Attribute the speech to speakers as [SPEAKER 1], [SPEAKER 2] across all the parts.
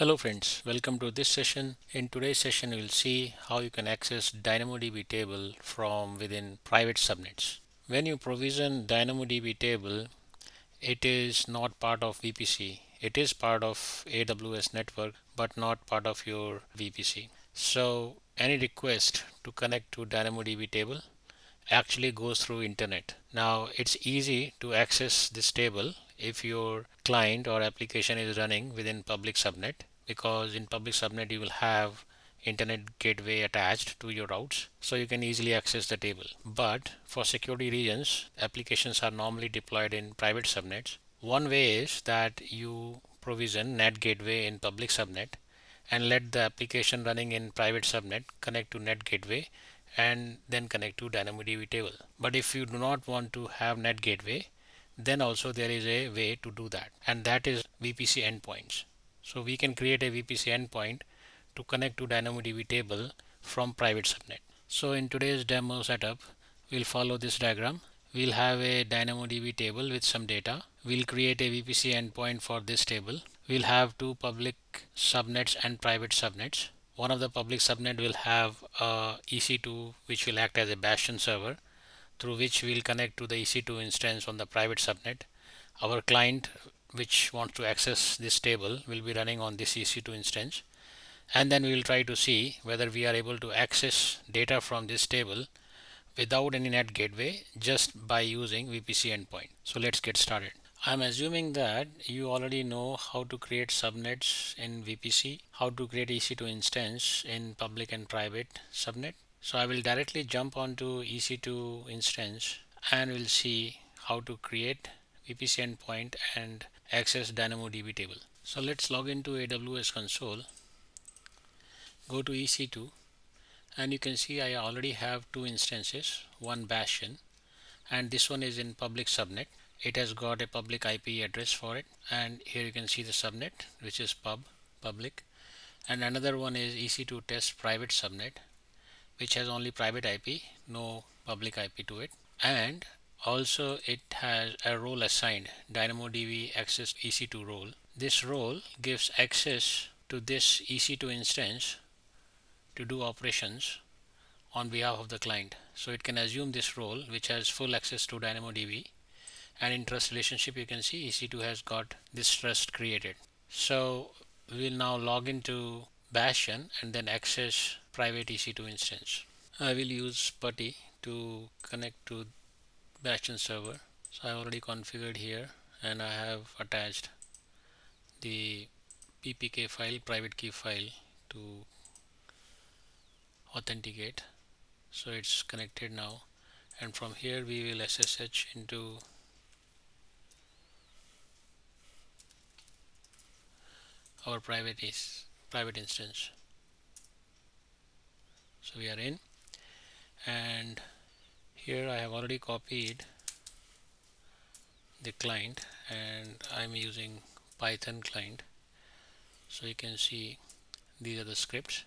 [SPEAKER 1] Hello friends, welcome to this session. In today's session, we'll see how you can access DynamoDB table from within private subnets. When you provision DynamoDB table, it is not part of VPC. It is part of AWS network, but not part of your VPC. So any request to connect to DynamoDB table actually goes through internet. Now it's easy to access this table if your client or application is running within public subnet because in public subnet you will have internet gateway attached to your routes so you can easily access the table but for security reasons applications are normally deployed in private subnets one way is that you provision NAT gateway in public subnet and let the application running in private subnet connect to NAT gateway and then connect to DynamoDB table. But if you do not want to have NAT gateway, then also there is a way to do that and that is VPC endpoints. So we can create a VPC endpoint to connect to DynamoDB table from private subnet. So in today's demo setup, we'll follow this diagram. We'll have a DynamoDB table with some data. We'll create a VPC endpoint for this table. We'll have two public subnets and private subnets one of the public subnet will have a EC2 which will act as a bastion server through which we'll connect to the EC2 instance on the private subnet. Our client which wants to access this table will be running on this EC2 instance and then we will try to see whether we are able to access data from this table without any NAT gateway just by using VPC endpoint. So let's get started. I'm assuming that you already know how to create subnets in VPC, how to create EC2 instance in public and private subnet. So I will directly jump onto EC2 instance and we'll see how to create VPC endpoint and access DynamoDB table. So let's log into AWS console, go to EC2 and you can see I already have two instances, one Bastion and this one is in public subnet. It has got a public IP address for it and here you can see the subnet which is pub public. And another one is EC2 test private subnet which has only private IP no public IP to it. And also it has a role assigned DynamoDB access EC2 role. This role gives access to this EC2 instance to do operations on behalf of the client. So it can assume this role which has full access to DynamoDB and in trust relationship you can see EC2 has got this trust created. So we'll now log into Bastion and then access private EC2 instance. I will use PuTTY to connect to Bastion server. So I already configured here and I have attached the ppk file private key file to authenticate. So it's connected now. And from here we will SSH into our private is private instance. So we are in. And here I have already copied the client and I'm using Python client. So you can see these are the scripts.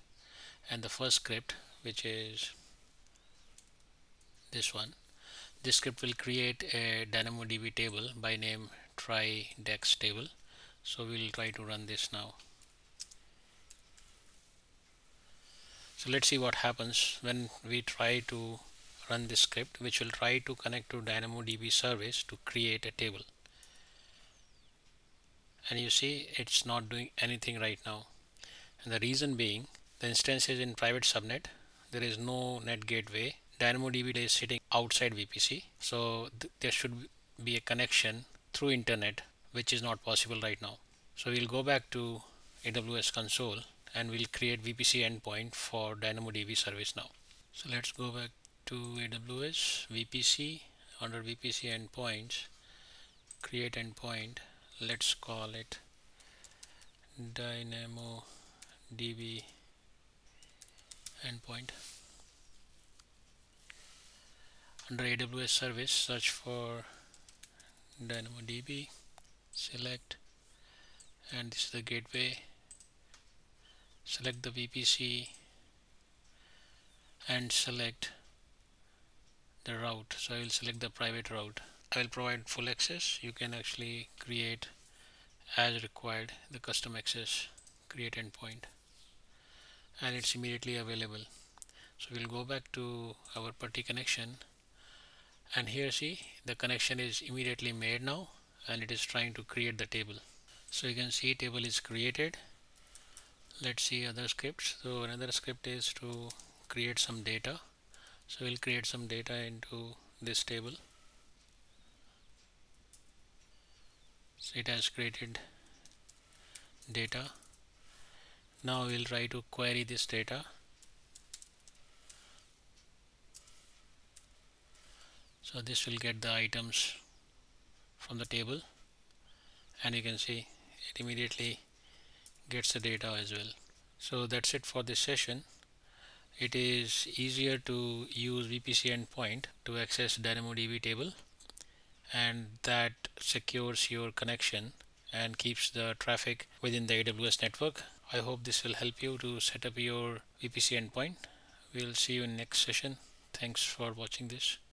[SPEAKER 1] And the first script which is this one this script will create a DynamoDB table by name try dex table. So we'll try to run this now. So let's see what happens when we try to run this script which will try to connect to DynamoDB service to create a table. And you see it's not doing anything right now. And the reason being the instance is in private subnet. There is no NAT gateway. DynamoDB is sitting outside VPC so th there should be a connection through internet which is not possible right now. So we'll go back to AWS console and we'll create VPC endpoint for DynamoDB service now. So let's go back to AWS VPC under VPC endpoints create endpoint let's call it DynamoDB endpoint. Under AWS service search for DynamoDB select and this is the gateway. Select the VPC and select the route. So I will select the private route. I will provide full access. You can actually create as required the custom access create endpoint and it's immediately available. So we'll go back to our putty connection. And here see the connection is immediately made now and it is trying to create the table. So you can see table is created. Let's see other scripts. So another script is to create some data so we'll create some data into this table. So it has created data. Now we'll try to query this data. So this will get the items from the table. And you can see it immediately gets the data as well. So that's it for this session it is easier to use VPC endpoint to access DynamoDB table and that secures your connection and keeps the traffic within the AWS network. I hope this will help you to set up your VPC endpoint. We'll see you in next session. Thanks for watching this.